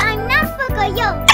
I'm not not Pocoyo.